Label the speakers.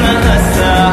Speaker 1: منها الساعة